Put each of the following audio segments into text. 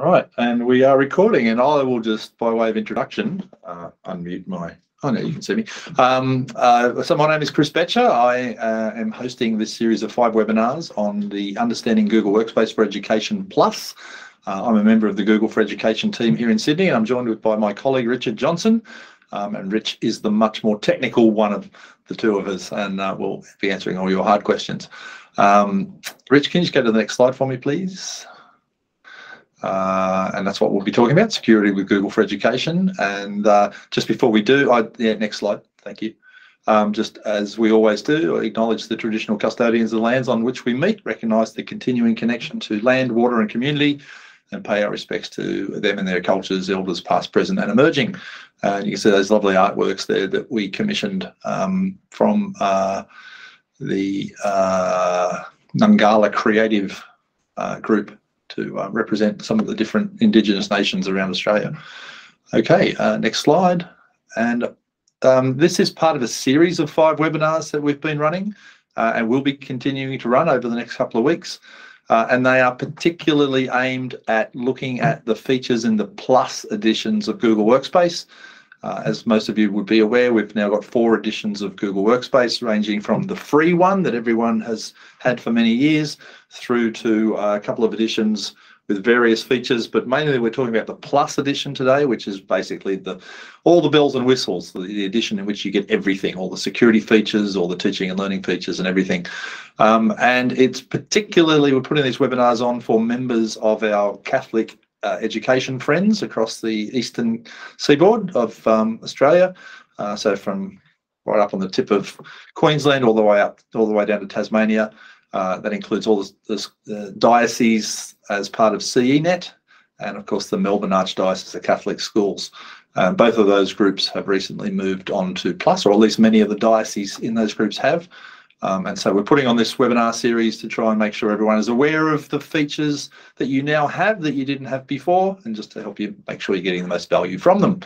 All right, and we are recording, and I will just, by way of introduction, uh, unmute my. Oh no, you can see me. Um, uh, so my name is Chris Betcher. I uh, am hosting this series of five webinars on the Understanding Google Workspace for Education Plus. Uh, I'm a member of the Google for Education team here in Sydney, and I'm joined with by my colleague Richard Johnson. Um, and Rich is the much more technical one of the two of us, and uh, we'll be answering all your hard questions. Um, Rich, can you just go to the next slide for me, please? Uh, and that's what we'll be talking about, security with Google for Education. And uh, just before we do, I, yeah, next slide, thank you. Um, just as we always do, acknowledge the traditional custodians of the lands on which we meet, recognise the continuing connection to land, water and community, and pay our respects to them and their cultures, elders past, present and emerging. And you can see those lovely artworks there that we commissioned um, from uh, the uh, Nungala Creative uh, Group to uh, represent some of the different Indigenous nations around Australia. Okay, uh, next slide. And um, this is part of a series of five webinars that we've been running uh, and will be continuing to run over the next couple of weeks. Uh, and they are particularly aimed at looking at the features in the plus editions of Google Workspace. Uh, as most of you would be aware, we've now got four editions of Google Workspace, ranging from the free one that everyone has had for many years through to uh, a couple of editions with various features, but mainly we're talking about the Plus edition today, which is basically the all the bells and whistles, the, the edition in which you get everything, all the security features, all the teaching and learning features and everything. Um, and it's particularly, we're putting these webinars on for members of our Catholic uh, education friends across the eastern seaboard of um, Australia. Uh, so from right up on the tip of Queensland all the way up, all the way down to Tasmania. Uh, that includes all the, dioceses as part of CENET, and of course the Melbourne Archdiocese of Catholic Schools. Um, both of those groups have recently moved on to Plus, or at least many of the dioceses in those groups have. Um, and so we're putting on this webinar series to try and make sure everyone is aware of the features that you now have that you didn't have before, and just to help you make sure you're getting the most value from them.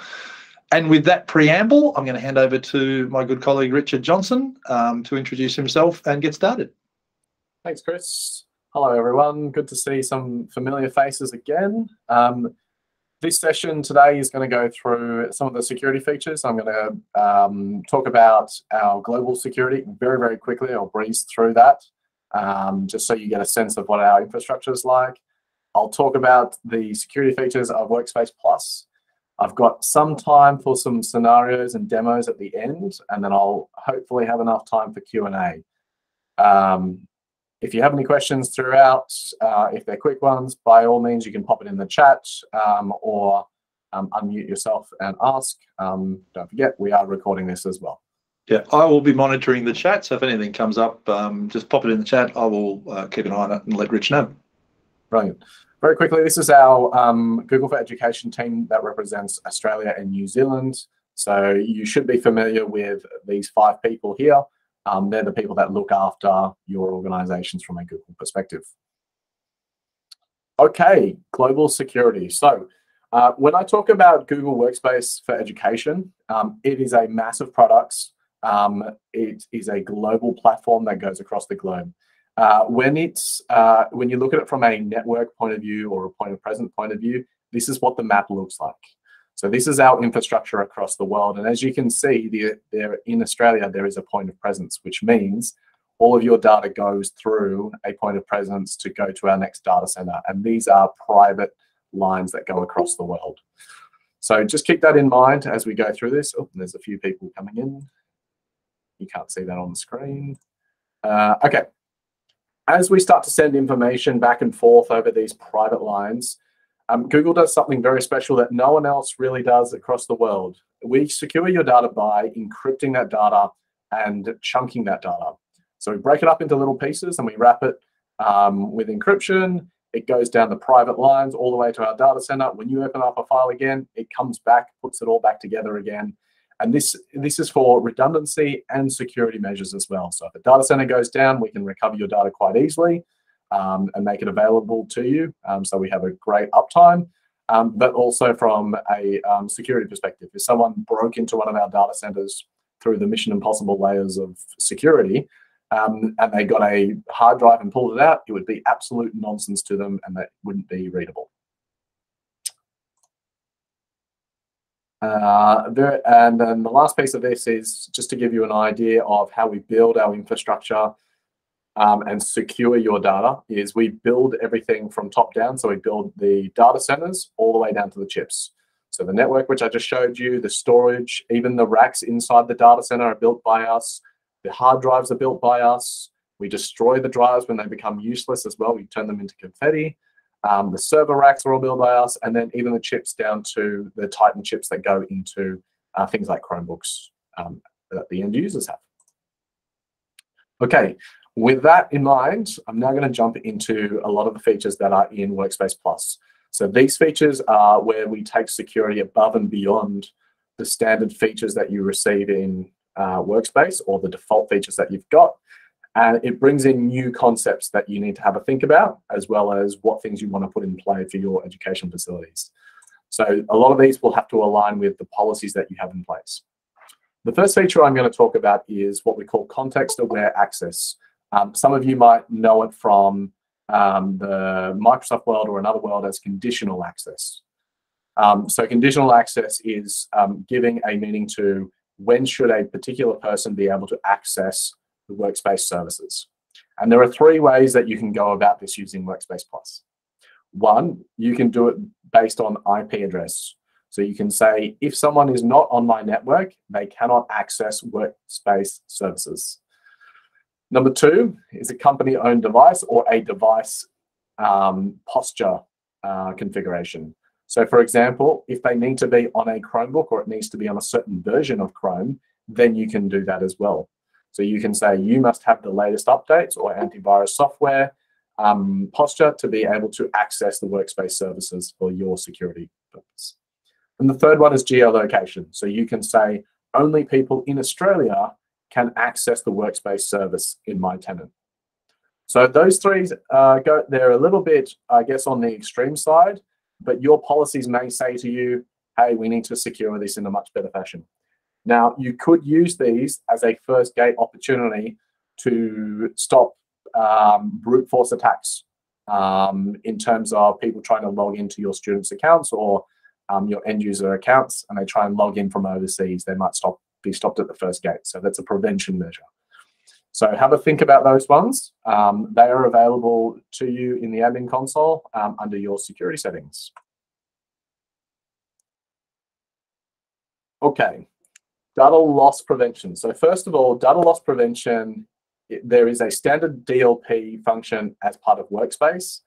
And with that preamble, I'm going to hand over to my good colleague Richard Johnson um, to introduce himself and get started. Thanks, Chris. Hello, everyone. Good to see some familiar faces again. Um, this session today is going to go through some of the security features. I'm going to um, talk about our global security very, very quickly. I'll breeze through that um, just so you get a sense of what our infrastructure is like. I'll talk about the security features of Workspace Plus. I've got some time for some scenarios and demos at the end, and then I'll hopefully have enough time for Q&A. Um, if you have any questions throughout, uh, if they're quick ones, by all means, you can pop it in the chat um, or um, unmute yourself and ask. Um, don't forget, we are recording this as well. Yeah, I will be monitoring the chat. So if anything comes up, um, just pop it in the chat. I will uh, keep an eye on it and let Rich know. Brilliant. Very quickly, this is our um, Google for Education team that represents Australia and New Zealand. So you should be familiar with these five people here. Um, they're the people that look after your organizations from a Google perspective. Okay, global security. So uh, when I talk about Google Workspace for Education, um, it is a massive product. Um, it is a global platform that goes across the globe. Uh, when it's uh, when you look at it from a network point of view or a point of present point of view, this is what the map looks like. So this is our infrastructure across the world. And as you can see, the, there in Australia, there is a point of presence, which means all of your data goes through a point of presence to go to our next data center. And these are private lines that go across the world. So just keep that in mind as we go through this. Oh, there's a few people coming in. You can't see that on the screen. Uh, okay. As we start to send information back and forth over these private lines, um, Google does something very special that no one else really does across the world. We secure your data by encrypting that data and chunking that data. So we break it up into little pieces and we wrap it um, with encryption. It goes down the private lines all the way to our data center. When you open up a file again, it comes back, puts it all back together again. And this, this is for redundancy and security measures as well. So if the data center goes down, we can recover your data quite easily um, and make it available to you. Um, so we have a great uptime. Um, but also from a um, security perspective, if someone broke into one of our data centers through the mission impossible layers of security um, and they got a hard drive and pulled it out, it would be absolute nonsense to them and that wouldn't be readable. Uh, there, and then the last piece of this is just to give you an idea of how we build our infrastructure um, and secure your data is we build everything from top down. So we build the data centers all the way down to the chips. So the network, which I just showed you, the storage, even the racks inside the data center are built by us. The hard drives are built by us. We destroy the drives when they become useless as well. We turn them into confetti. Um, the server racks are all built by us, and then even the chips down to the Titan chips that go into uh, things like Chromebooks um, that the end users have. Okay, with that in mind, I'm now going to jump into a lot of the features that are in Workspace Plus. So these features are where we take security above and beyond the standard features that you receive in uh, Workspace or the default features that you've got. And it brings in new concepts that you need to have a think about, as well as what things you want to put in play for your education facilities. So a lot of these will have to align with the policies that you have in place. The first feature I'm going to talk about is what we call context-aware access. Um, some of you might know it from um, the Microsoft world or another world as conditional access. Um, so conditional access is um, giving a meaning to when should a particular person be able to access the Workspace services. And there are three ways that you can go about this using Workspace Plus. One, you can do it based on IP address. So you can say, if someone is not on my network, they cannot access Workspace services. Number two is a company owned device or a device um, posture uh, configuration. So for example, if they need to be on a Chromebook or it needs to be on a certain version of Chrome, then you can do that as well. So you can say you must have the latest updates or antivirus software um, posture to be able to access the workspace services for your security purpose. And the third one is geolocation. So you can say only people in Australia can access the workspace service in my tenant. So those three uh, go, they're a little bit, I guess, on the extreme side, but your policies may say to you, hey, we need to secure this in a much better fashion. Now, you could use these as a first gate opportunity to stop um, brute force attacks um, in terms of people trying to log into your students' accounts or um, your end user accounts and they try and log in from overseas. They might stop be stopped at the first gate. So that's a prevention measure. So have a think about those ones. Um, they are available to you in the admin console um, under your security settings. Okay, Data loss prevention. So first of all, data loss prevention, it, there is a standard DLP function as part of Workspace.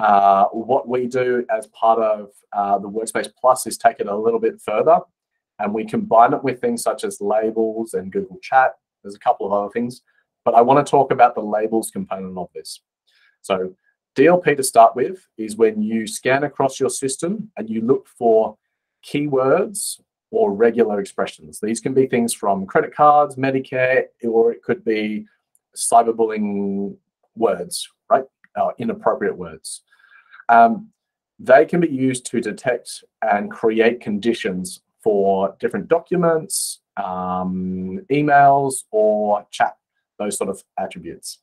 Uh, what we do as part of uh, the Workspace Plus is take it a little bit further and we combine it with things such as labels and Google Chat. There's a couple of other things, but I want to talk about the labels component of this. So DLP to start with is when you scan across your system and you look for keywords or regular expressions. These can be things from credit cards, Medicare, or it could be cyberbullying words, right? Uh, inappropriate words. Um, they can be used to detect and create conditions for different documents, um, emails, or chat, those sort of attributes.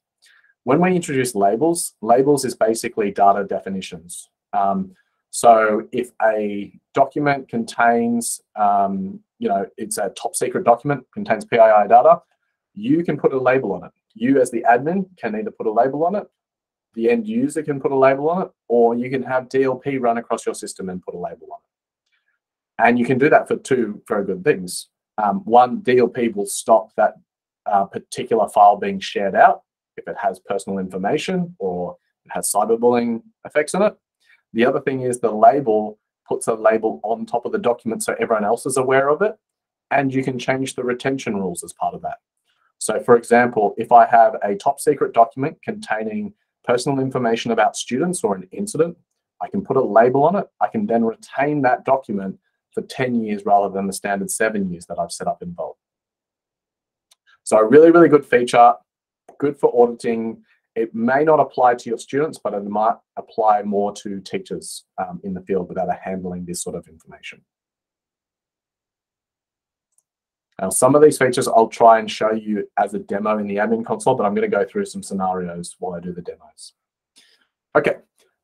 When we introduce labels, labels is basically data definitions. Um, so if a document contains, um, you know, it's a top secret document, contains PII data, you can put a label on it. You as the admin can either put a label on it, the end user can put a label on it, or you can have DLP run across your system and put a label on it. And you can do that for two very good things. Um, one, DLP will stop that uh, particular file being shared out if it has personal information or it has cyberbullying effects on it. The other thing is the label puts a label on top of the document so everyone else is aware of it. And you can change the retention rules as part of that. So for example, if I have a top secret document containing personal information about students or an incident, I can put a label on it. I can then retain that document for 10 years rather than the standard seven years that I've set up in Vault. So a really, really good feature, good for auditing, it may not apply to your students, but it might apply more to teachers um, in the field that are handling this sort of information. Now, some of these features I'll try and show you as a demo in the admin console, but I'm going to go through some scenarios while I do the demos. Okay,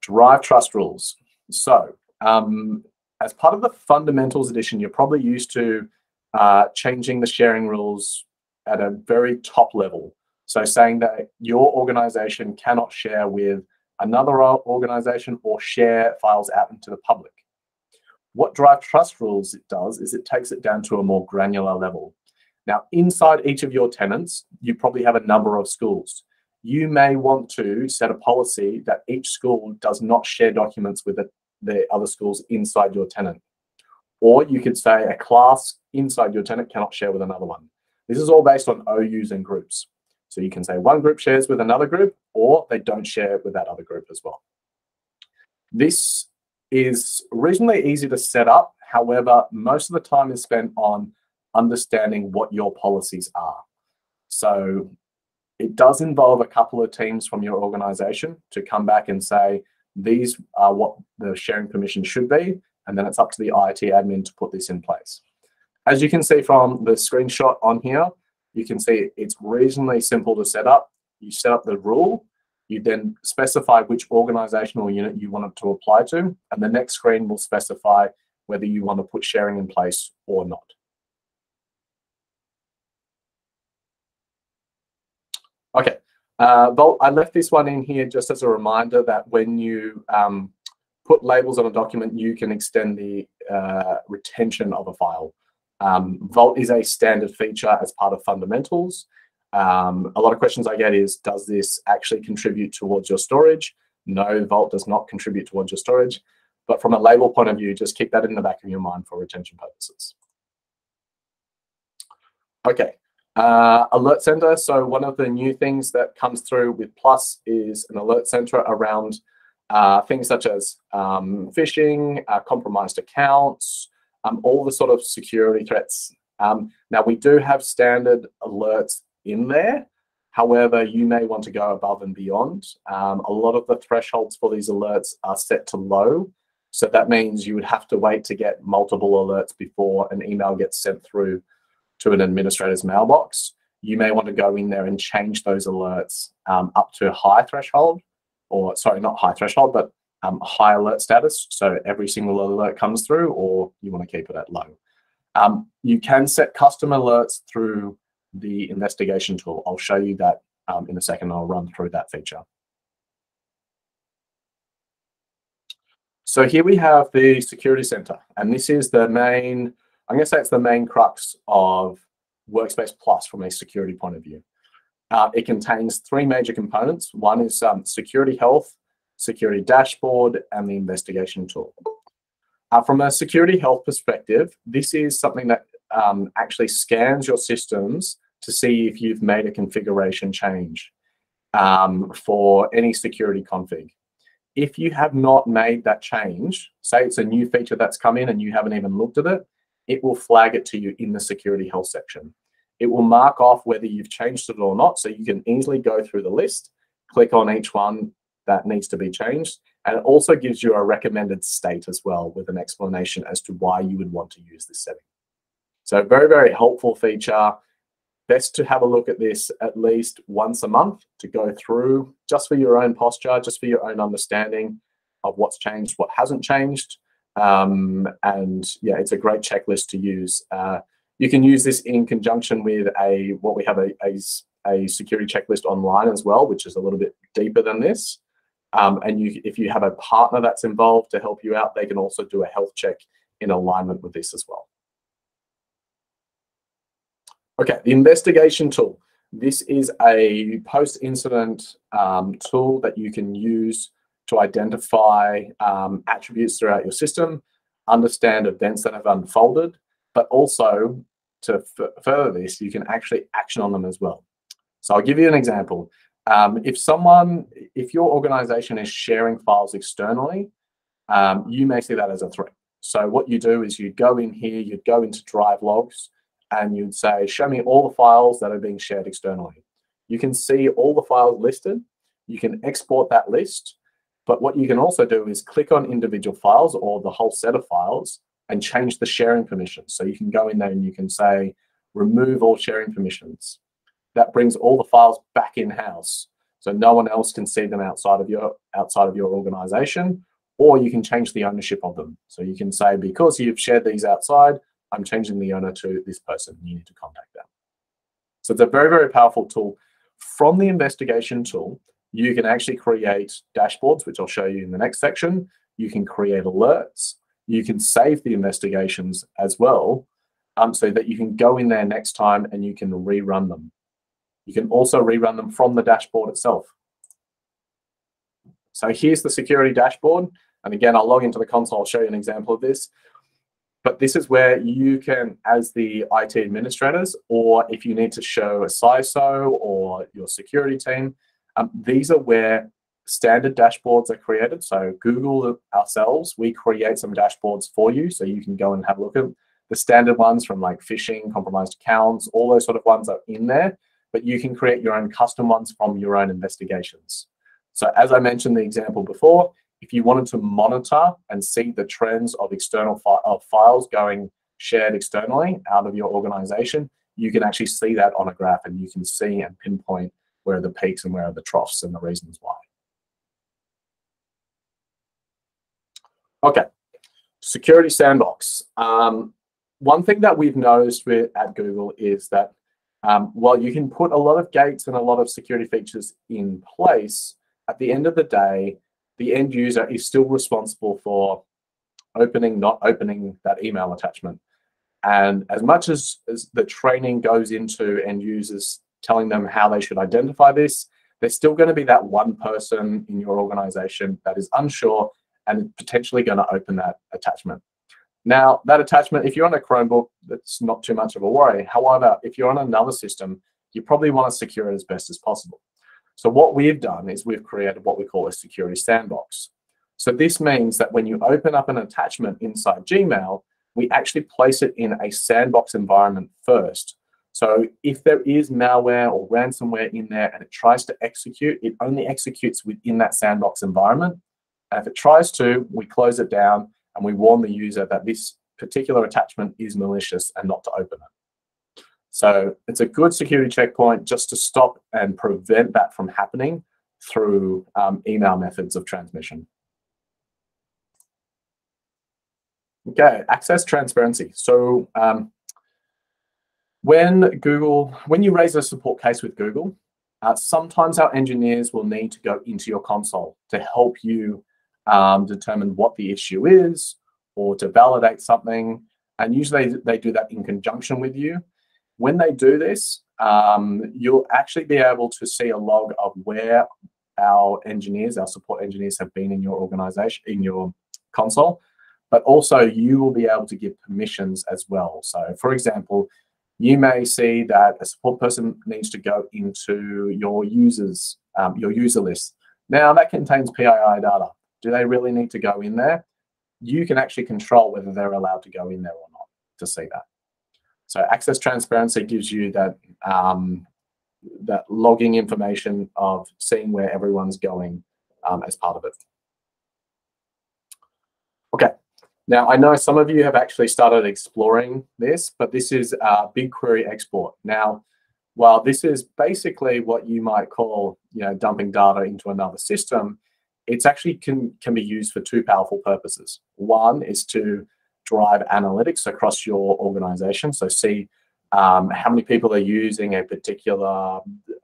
drive trust rules. So um, as part of the fundamentals edition, you're probably used to uh, changing the sharing rules at a very top level. So saying that your organization cannot share with another organization or share files out into the public. What Drive Trust rules it does is it takes it down to a more granular level. Now, inside each of your tenants, you probably have a number of schools. You may want to set a policy that each school does not share documents with the, the other schools inside your tenant. Or you could say a class inside your tenant cannot share with another one. This is all based on OUs and groups. So you can say one group shares with another group, or they don't share with that other group as well. This is reasonably easy to set up. However, most of the time is spent on understanding what your policies are. So it does involve a couple of teams from your organization to come back and say, these are what the sharing permission should be. And then it's up to the IT admin to put this in place. As you can see from the screenshot on here, you can see it's reasonably simple to set up. You set up the rule, you then specify which organizational unit you want it to apply to, and the next screen will specify whether you want to put sharing in place or not. Okay, uh, I left this one in here just as a reminder that when you um, put labels on a document, you can extend the uh, retention of a file. Um, Vault is a standard feature as part of fundamentals. Um, a lot of questions I get is, does this actually contribute towards your storage? No, Vault does not contribute towards your storage. But from a label point of view, just keep that in the back of your mind for retention purposes. Okay, uh, alert center. So one of the new things that comes through with Plus is an alert center around uh, things such as um, phishing, uh, compromised accounts, um, all the sort of security threats. Um, now, we do have standard alerts in there. However, you may want to go above and beyond. Um, a lot of the thresholds for these alerts are set to low. So that means you would have to wait to get multiple alerts before an email gets sent through to an administrator's mailbox. You may want to go in there and change those alerts um, up to high threshold, or sorry, not high threshold, but um, high alert status. So every single alert comes through, or you want to keep it at low. Um, you can set custom alerts through the investigation tool. I'll show you that um, in a second. I'll run through that feature. So here we have the security center, and this is the main, I'm going to say it's the main crux of Workspace Plus from a security point of view. Uh, it contains three major components. One is um, security health, security dashboard, and the investigation tool. Uh, from a security health perspective, this is something that um, actually scans your systems to see if you've made a configuration change um, for any security config. If you have not made that change, say it's a new feature that's come in and you haven't even looked at it, it will flag it to you in the security health section. It will mark off whether you've changed it or not, so you can easily go through the list, click on each one, that needs to be changed. And it also gives you a recommended state as well with an explanation as to why you would want to use this setting. So very, very helpful feature. Best to have a look at this at least once a month to go through just for your own posture, just for your own understanding of what's changed, what hasn't changed. Um, and yeah, it's a great checklist to use. Uh, you can use this in conjunction with a what we have a, a, a security checklist online as well, which is a little bit deeper than this. Um, and you, if you have a partner that's involved to help you out, they can also do a health check in alignment with this as well. Okay, the investigation tool. This is a post-incident um, tool that you can use to identify um, attributes throughout your system, understand events that have unfolded, but also to further this, you can actually action on them as well. So I'll give you an example. Um, if someone, if your organization is sharing files externally, um, you may see that as a threat. So what you do is you'd go in here, you'd go into drive logs, and you'd say, show me all the files that are being shared externally. You can see all the files listed. You can export that list. But what you can also do is click on individual files or the whole set of files and change the sharing permissions. So you can go in there and you can say, remove all sharing permissions that brings all the files back in house. So no one else can see them outside of your outside of your organization, or you can change the ownership of them. So you can say, because you've shared these outside, I'm changing the owner to this person. You need to contact them. So it's a very, very powerful tool. From the investigation tool, you can actually create dashboards, which I'll show you in the next section. You can create alerts. You can save the investigations as well um, so that you can go in there next time and you can rerun them. You can also rerun them from the dashboard itself. So here's the security dashboard. And again, I'll log into the console, I'll show you an example of this. But this is where you can, as the IT administrators, or if you need to show a CISO or your security team, um, these are where standard dashboards are created. So Google ourselves, we create some dashboards for you so you can go and have a look at them. The standard ones from like phishing, compromised accounts, all those sort of ones are in there, but you can create your own custom ones from your own investigations. So as I mentioned the example before, if you wanted to monitor and see the trends of external fi of files going shared externally out of your organization, you can actually see that on a graph and you can see and pinpoint where are the peaks and where are the troughs and the reasons why. Okay, security sandbox. Um, one thing that we've noticed with, at Google is that um, while you can put a lot of gates and a lot of security features in place, at the end of the day, the end user is still responsible for opening, not opening that email attachment. And as much as, as the training goes into end users telling them how they should identify this, there's still going to be that one person in your organization that is unsure and potentially going to open that attachment. Now, that attachment, if you're on a Chromebook, that's not too much of a worry. However, if you're on another system, you probably want to secure it as best as possible. So what we've done is we've created what we call a security sandbox. So this means that when you open up an attachment inside Gmail, we actually place it in a sandbox environment first. So if there is malware or ransomware in there and it tries to execute, it only executes within that sandbox environment. And if it tries to, we close it down and we warn the user that this particular attachment is malicious and not to open it. So it's a good security checkpoint just to stop and prevent that from happening through um, email methods of transmission. Okay, access transparency. So um, when Google, when you raise a support case with Google, uh, sometimes our engineers will need to go into your console to help you um, determine what the issue is or to validate something. And usually they do that in conjunction with you. When they do this, um, you'll actually be able to see a log of where our engineers, our support engineers have been in your organization, in your console, but also you will be able to give permissions as well. So for example, you may see that a support person needs to go into your users, um, your user list. Now that contains PII data. Do they really need to go in there? You can actually control whether they're allowed to go in there or not to see that. So access transparency gives you that um, that logging information of seeing where everyone's going um, as part of it. Okay, now I know some of you have actually started exploring this, but this is uh, BigQuery export. Now, while this is basically what you might call, you know, dumping data into another system, it's actually can can be used for two powerful purposes. One is to drive analytics across your organization. So see um, how many people are using a particular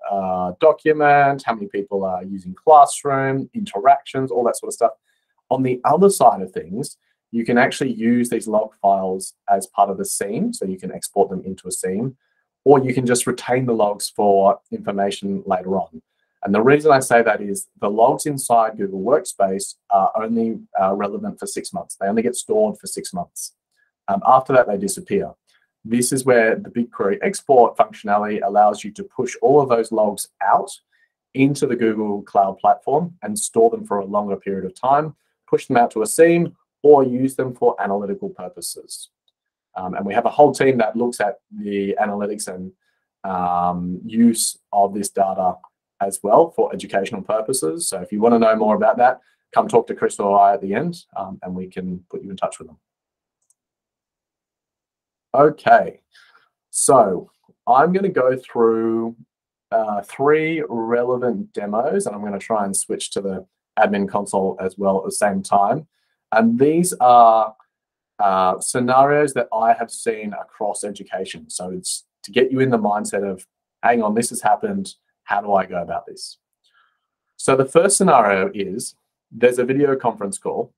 uh, document, how many people are using classroom, interactions, all that sort of stuff. On the other side of things, you can actually use these log files as part of the SIEM, so you can export them into a SIEM, or you can just retain the logs for information later on. And the reason I say that is the logs inside Google Workspace are only uh, relevant for six months. They only get stored for six months. Um, after that, they disappear. This is where the BigQuery export functionality allows you to push all of those logs out into the Google Cloud Platform and store them for a longer period of time, push them out to a SIEM, or use them for analytical purposes. Um, and we have a whole team that looks at the analytics and um, use of this data as well for educational purposes. So if you want to know more about that, come talk to Chris or I at the end um, and we can put you in touch with them. Okay, so I'm going to go through uh, three relevant demos and I'm going to try and switch to the admin console as well at the same time. And these are uh, scenarios that I have seen across education. So it's to get you in the mindset of, hang on, this has happened. How do I go about this? So the first scenario is there's a video conference call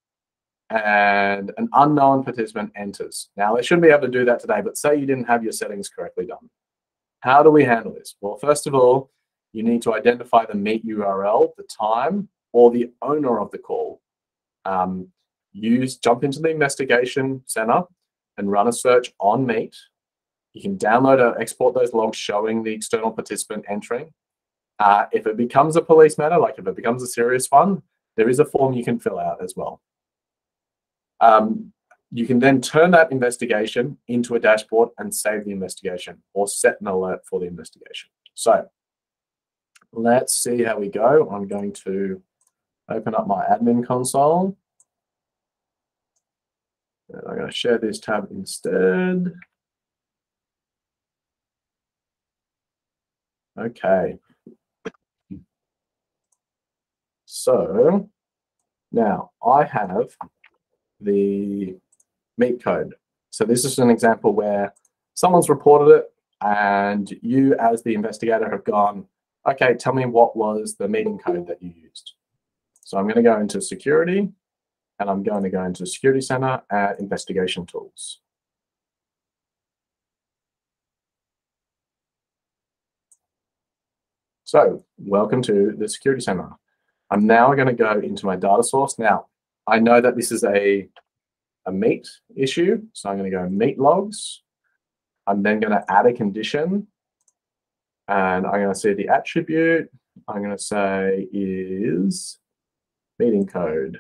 and an unknown participant enters. Now, they shouldn't be able to do that today, but say you didn't have your settings correctly done. How do we handle this? Well, first of all, you need to identify the meet URL, the time, or the owner of the call. Um, use jump into the investigation center and run a search on Meet. You can download or export those logs showing the external participant entering. Uh, if it becomes a police matter, like if it becomes a serious one, there is a form you can fill out as well. Um, you can then turn that investigation into a dashboard and save the investigation or set an alert for the investigation. So let's see how we go. I'm going to open up my admin console. And I'm going to share this tab instead. Okay. So now I have the meet code. So this is an example where someone's reported it and you as the investigator have gone, okay, tell me what was the meeting code that you used. So I'm going to go into security and I'm going to go into security center at investigation tools. So welcome to the security center. I'm now going to go into my data source. Now, I know that this is a, a meet issue, so I'm going to go meet logs. I'm then going to add a condition, and I'm going to say the attribute. I'm going to say is meeting code,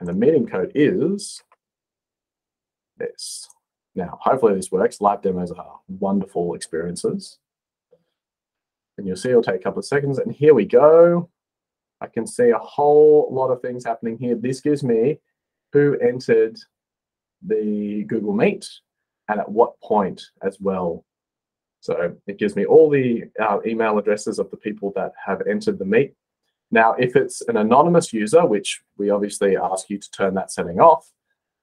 and the meeting code is this. Now, hopefully this works. Live demos are wonderful experiences. And you'll see it'll take a couple of seconds. And here we go. I can see a whole lot of things happening here. This gives me who entered the Google Meet and at what point as well. So it gives me all the uh, email addresses of the people that have entered the Meet. Now, if it's an anonymous user, which we obviously ask you to turn that setting off,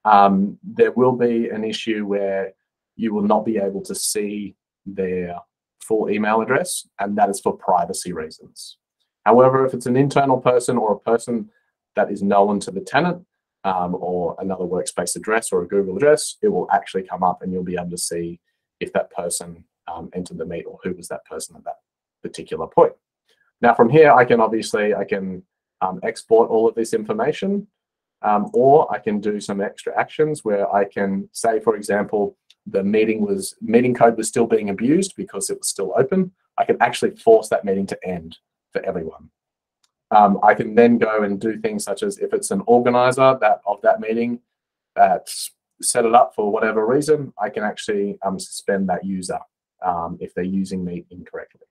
um, there will be an issue where you will not be able to see their full email address, and that is for privacy reasons. However, if it's an internal person or a person that is known to the tenant um, or another workspace address or a Google address, it will actually come up and you'll be able to see if that person um, entered the meet or who was that person at that particular point. Now from here, I can obviously, I can um, export all of this information um, or I can do some extra actions where I can say, for example, the meeting was meeting code was still being abused because it was still open. I can actually force that meeting to end for everyone. Um, I can then go and do things such as if it's an organizer that of that meeting that's set it up for whatever reason, I can actually um, suspend that user um, if they're using Meet incorrectly.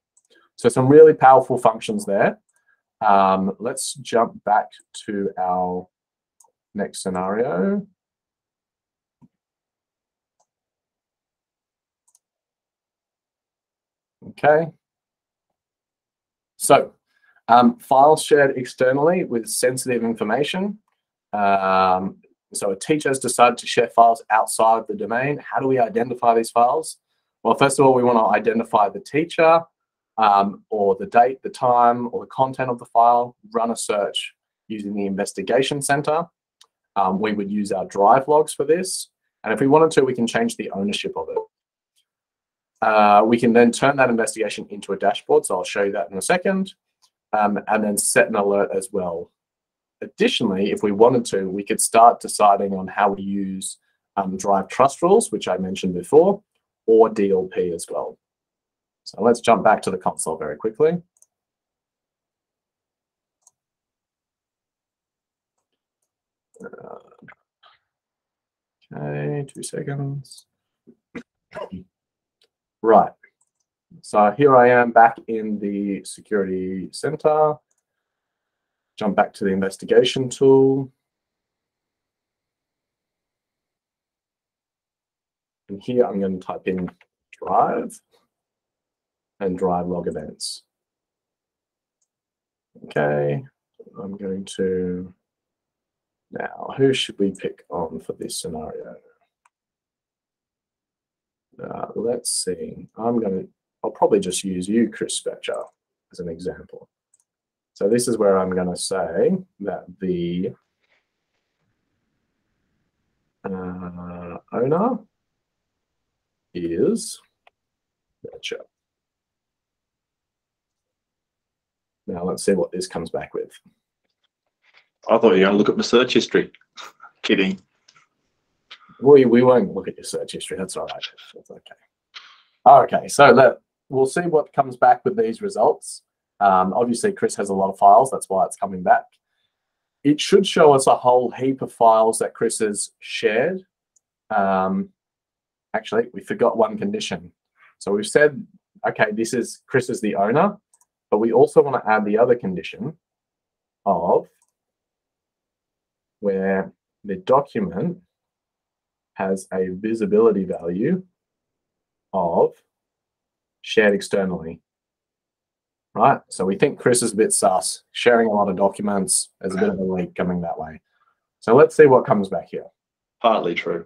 So some really powerful functions there. Um, let's jump back to our next scenario. Okay. So um, files shared externally with sensitive information. Um, so a teacher has decided to share files outside the domain. How do we identify these files? Well, first of all, we want to identify the teacher um, or the date, the time, or the content of the file, run a search using the investigation center. Um, we would use our drive logs for this. And if we wanted to, we can change the ownership of it. Uh, we can then turn that investigation into a dashboard. So I'll show you that in a second um, and then set an alert as well. Additionally, if we wanted to, we could start deciding on how we use um, Drive Trust Rules, which I mentioned before, or DLP as well. So let's jump back to the console very quickly. Uh, okay, two seconds. Right. So here I am back in the security center. Jump back to the investigation tool. And here I'm going to type in drive and drive log events. Okay, I'm going to, now, who should we pick on for this scenario? Uh, let's see, I'm going to, I'll probably just use you, Chris Betcher, as an example. So this is where I'm going to say that the uh, owner is Gotcha. Now let's see what this comes back with. I thought you were going to look at my search history. Kidding. We, we won't look at your search history. That's all right. That's okay. Okay, so let, we'll see what comes back with these results. Um, obviously, Chris has a lot of files. That's why it's coming back. It should show us a whole heap of files that Chris has shared. Um, actually, we forgot one condition. So we've said, okay, this is Chris is the owner, but we also want to add the other condition of where the document has a visibility value of shared externally. Right, so we think Chris is a bit sus, sharing a lot of documents. There's a bit of a leak coming that way. So let's see what comes back here. Partly true.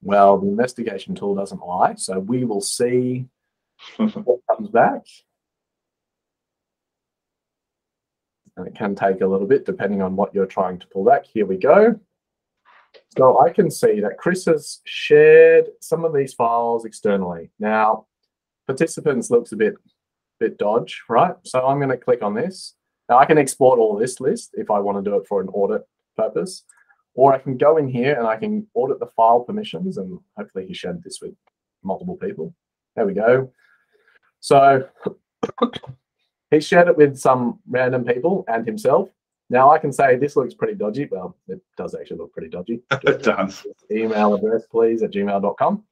Well, the investigation tool doesn't lie, so we will see what comes back. And it can take a little bit depending on what you're trying to pull back. Here we go. So I can see that Chris has shared some of these files externally. Now, participants looks a bit, bit dodge, right? So I'm going to click on this. Now I can export all this list if I want to do it for an audit purpose. Or I can go in here and I can audit the file permissions and hopefully he shared this with multiple people. There we go. So he shared it with some random people and himself. Now I can say this looks pretty dodgy. Well, it does actually look pretty dodgy. it does. Email address, please, at gmail.com.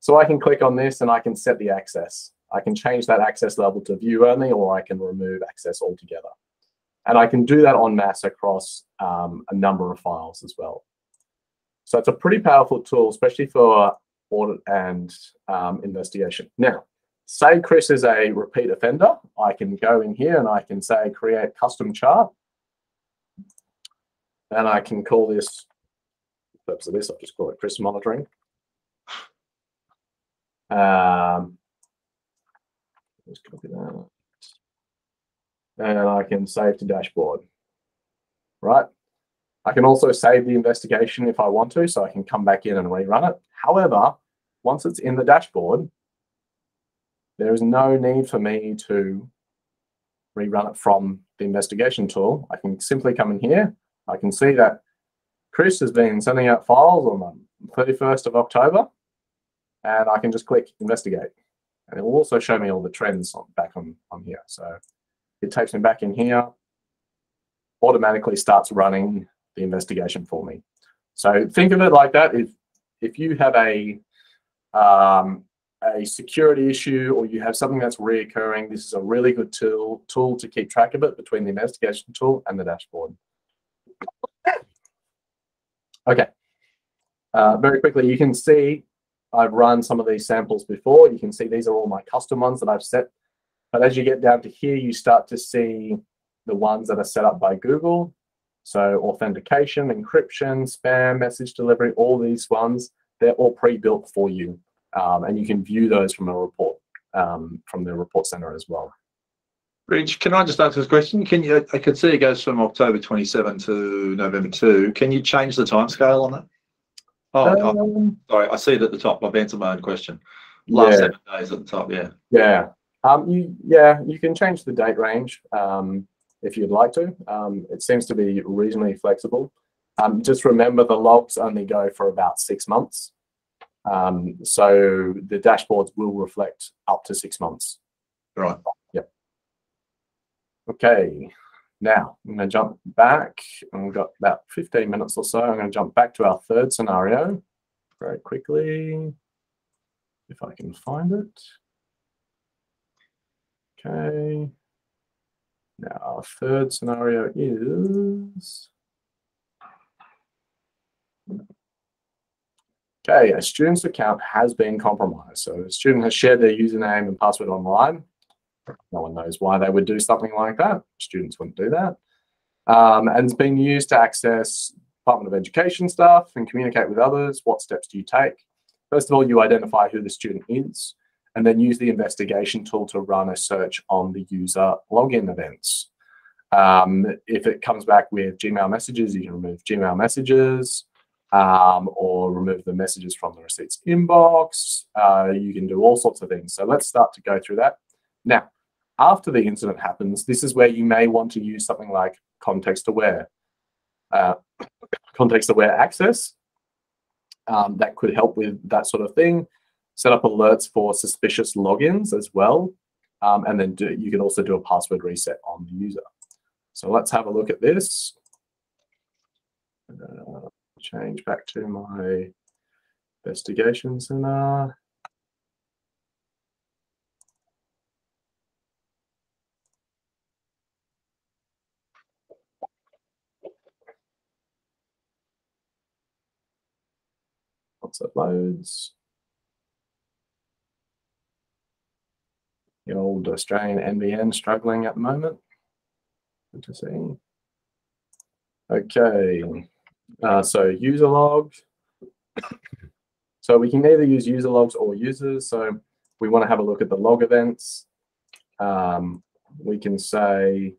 So I can click on this and I can set the access. I can change that access level to view only, or I can remove access altogether. And I can do that en masse across um, a number of files as well. So it's a pretty powerful tool, especially for audit and um, investigation. Now, say Chris is a repeat offender, I can go in here and I can say create custom chart. And I can call this, purpose of this, I'll just call it Chris monitoring. Um, just copy that and I can save to dashboard, right? I can also save the investigation if I want to, so I can come back in and rerun it. However, once it's in the dashboard, there is no need for me to rerun it from the investigation tool. I can simply come in here. I can see that Chris has been sending out files on the 31st of October, and I can just click investigate. And it will also show me all the trends on, back on, on here. So it takes me back in here, automatically starts running the investigation for me. So think of it like that. If if you have a um, a security issue or you have something that's reoccurring, this is a really good tool tool to keep track of it between the investigation tool and the dashboard. Okay. Uh, very quickly, you can see I've run some of these samples before. You can see these are all my custom ones that I've set but as you get down to here, you start to see the ones that are set up by Google. So authentication, encryption, spam, message delivery, all these ones, they're all pre-built for you. Um, and you can view those from a report, um, from the report center as well. Rich, can I just ask this question? Can you? I can see it goes from October 27 to November 2. Can you change the timescale on that? Oh, um, sorry, I see it at the top. I've answered my own question. Last yeah. seven days at the top, yeah. Yeah. Um, you, yeah, you can change the date range um, if you'd like to. Um, it seems to be reasonably flexible. Um, just remember the logs only go for about six months. Um, so the dashboards will reflect up to six months. Right. Yep. Okay. Now I'm going to jump back. And we've got about 15 minutes or so. I'm going to jump back to our third scenario very quickly, if I can find it. Okay. Now, our third scenario is Okay, a student's account has been compromised. So a student has shared their username and password online. No one knows why they would do something like that. Students wouldn't do that. Um, and it's been used to access Department of Education stuff and communicate with others. What steps do you take? First of all, you identify who the student is and then use the investigation tool to run a search on the user login events. Um, if it comes back with Gmail messages, you can remove Gmail messages um, or remove the messages from the receipts inbox. Uh, you can do all sorts of things. So let's start to go through that. Now, after the incident happens, this is where you may want to use something like context aware. Uh, context aware access um, that could help with that sort of thing. Set up alerts for suspicious logins as well. Um, and then do, you can also do a password reset on the user. So let's have a look at this. Uh, change back to my investigation center. Once it loads. The old Australian NBN struggling at the moment. Good to see. Okay, uh, so user logs. So we can either use user logs or users. So we want to have a look at the log events. Um, we can say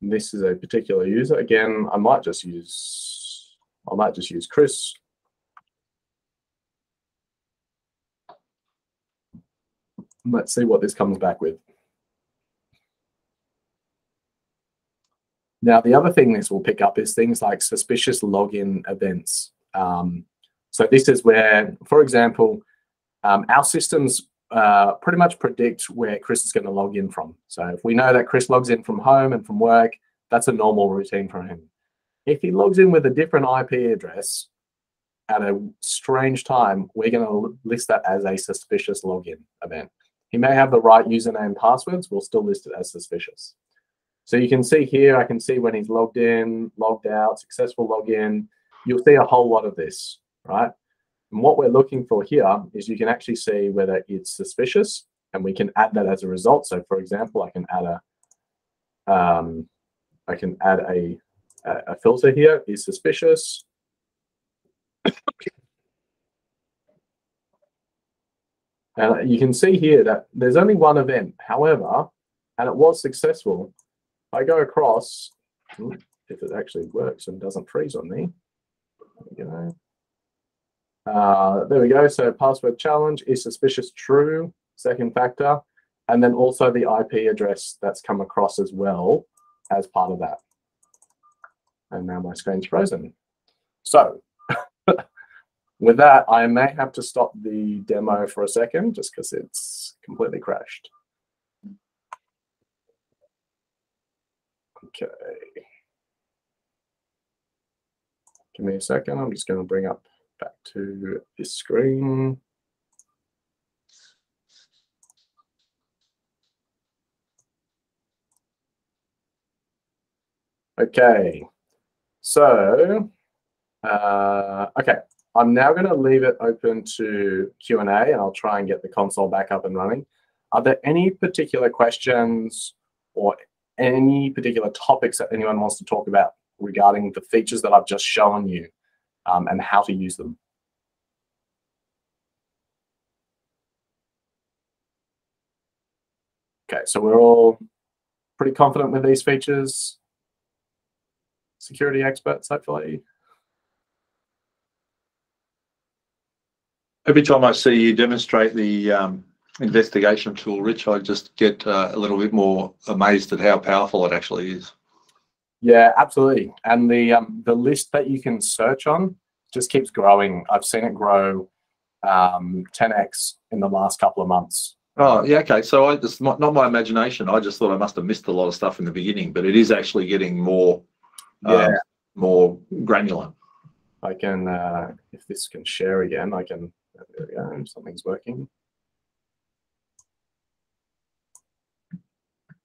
this is a particular user. Again, I might just use, I might just use Chris. Let's see what this comes back with. Now, the other thing this will pick up is things like suspicious login events. Um, so this is where, for example, um, our systems uh, pretty much predict where Chris is going to log in from. So if we know that Chris logs in from home and from work, that's a normal routine for him. If he logs in with a different IP address at a strange time, we're going to list that as a suspicious login event. He may have the right username and passwords, we'll still list it as suspicious. So you can see here, I can see when he's logged in, logged out, successful login. You'll see a whole lot of this, right? And what we're looking for here is you can actually see whether it's suspicious and we can add that as a result. So for example, I can add a, um, I can add a, a filter here is suspicious. and you can see here that there's only one event. However, and it was successful, I go across, if it actually works and doesn't freeze on me. There we go. Uh, there we go. So password challenge is suspicious true, second factor, and then also the IP address that's come across as well as part of that. And now my screen's frozen. So with that, I may have to stop the demo for a second just because it's completely crashed. Okay. Give me a second. I'm just going to bring up back to this screen. Okay, so, uh, okay, I'm now going to leave it open to Q&A and I'll try and get the console back up and running. Are there any particular questions or any particular topics that anyone wants to talk about regarding the features that I've just shown you um, and how to use them. Okay, so we're all pretty confident with these features. Security experts, hopefully. Every time I see you demonstrate the um, investigation tool, Rich, I just get uh, a little bit more amazed at how powerful it actually is. Yeah, absolutely. And the um, the list that you can search on just keeps growing. I've seen it grow um, 10x in the last couple of months. Oh, yeah, okay. So I just not my imagination. I just thought I must have missed a lot of stuff in the beginning, but it is actually getting more, um, yeah. more granular. I can, uh, if this can share again, I can. There we go. Something's working.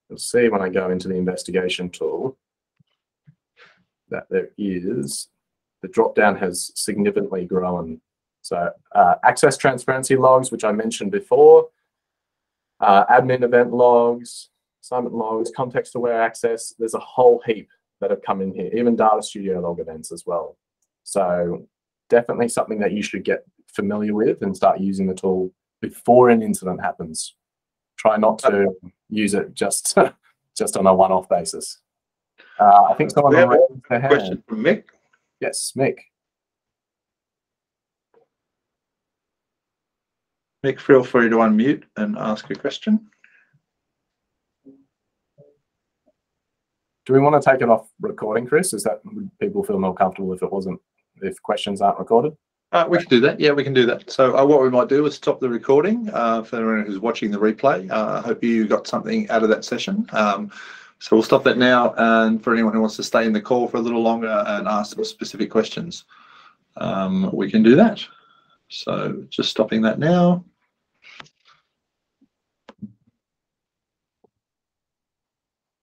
You'll see when I go into the investigation tool that there is, the drop down has significantly grown. So uh, access transparency logs, which I mentioned before, uh, admin event logs, assignment logs, context aware access. There's a whole heap that have come in here, even Data Studio log events as well. So definitely something that you should get familiar with and start using the tool before an incident happens. Try not to use it just just on a one-off basis. Uh, I think someone We have a raised their hand. Question from Mick. Yes, Mick. Mick, feel free to unmute and ask a question. Do we want to take it off recording, Chris? Is that would people feel more comfortable if it wasn't if questions aren't recorded? Uh, we can do that. Yeah, we can do that. So uh, what we might do is stop the recording uh, for anyone who's watching the replay. Uh, I hope you got something out of that session. Um, so we'll stop that now. And for anyone who wants to stay in the call for a little longer and ask some specific questions, um, we can do that. So just stopping that now.